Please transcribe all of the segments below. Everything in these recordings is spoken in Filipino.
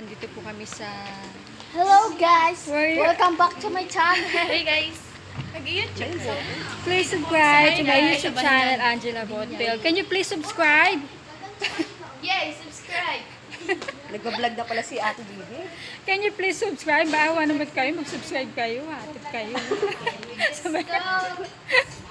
andito po kami sa... Hello guys! Welcome back to my channel. Hey guys! Nag-YouTube po. Please subscribe to my. YouTube channel, Angela Botpil. Can you please subscribe? Yay! Subscribe! Nagbablog na pala si Ate Bibi. Can you please subscribe? Baawa naman kayo, mag-subscribe kayo. Hatid kayo. Andito po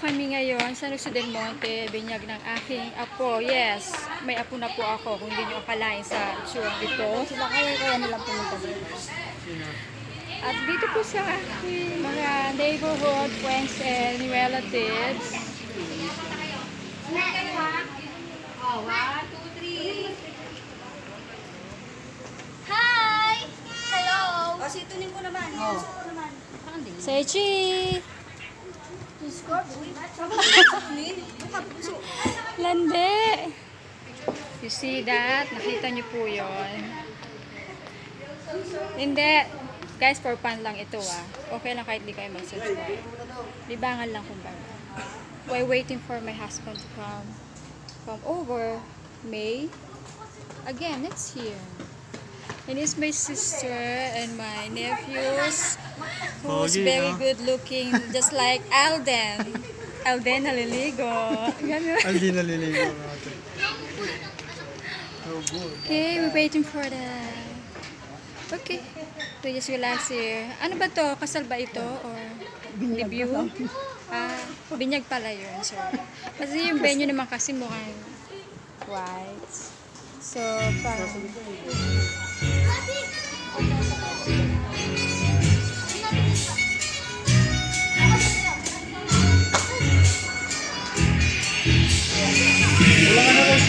kami ngayon sa Lucio del Monte, binyag ng aking apo. Yes, may apo na po ako. Kung hindi nyo akalain sa itsura ito. Sila kaya kaya nilang pumunta dito. At dito po sa aking mga neighborhood friends and relatives. Hi! Hello! O, si tunin ko naman. Oh. Sechi! Lande! You see that? Nakita niyo po yon. Hindi. Guys, for fun lang ito ah. Okay lang kahit di kayo mag-subscribe. Libangan lang kumbaga. While waiting for my husband to come come over, May. Again, it's here. And it's my sister and my nephews who's Pogi, very no? good looking, just like Alden. Alden naliligo. Ganun. Hindi naliligaw natin. Oh, good. Okay, we're waiting for the... Okay. So just relax here. Ano ba to? Kasal ba ito? Or debut? Ah, binyag pala yun. So, kasi yung venue naman kasi mukhang white. So, parang...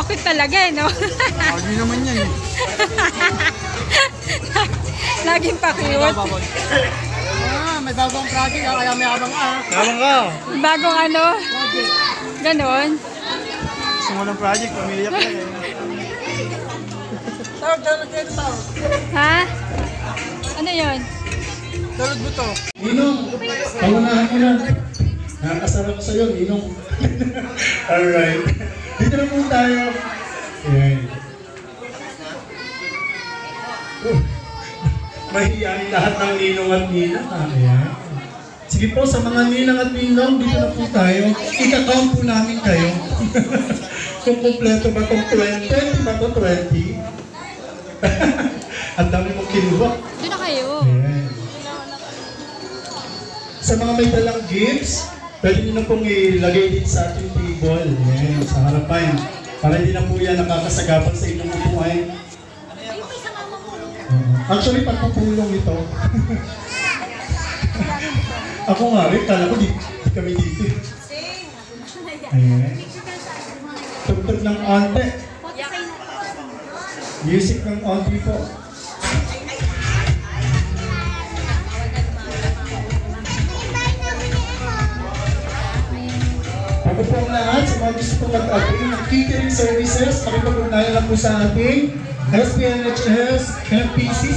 Pakit talaga eh, no? Lagi naman yan eh. Laging pakit. Ah, may bagong project ah, kaya may abang ah. Abang ka! Bagong ano? Ganon. Gusto mo ng project, pamilya pala kayo. Tawag, tawag kayo tawag. Ha? Ano yun? Tawag mo to. Ninong, pangunahan mo na. Nakakasarap ko sa'yo, Ninong. Alright. Dito na po tayo. Ayan. Oh, mahihayin lahat ng Ninong at Nina. Ah, Ayan. Sige po, sa mga Ninang at Ninong, dito na po tayo. Ika-count po namin kayo. Kung kumpleto ba itong 20? 20 ba ito 20? Ang dami mong kinuha. Doon na kayo. Ayan. Sa mga may dalang gifts, pwede nyo na pong ilagay dito sa ating harapan. Para hindi na po yan nakakasagabal sa inyong upuan. Oo. Actually, pagpupulong ito. Ako nga rin, kala ko di, di kami dito. Ayan. Tugtog ng onte. Music ng onte po. Lahat sa mga gusto pong mag-agree ng catering services, pakipag-ugnayan lang po sa ating SPNHS MPC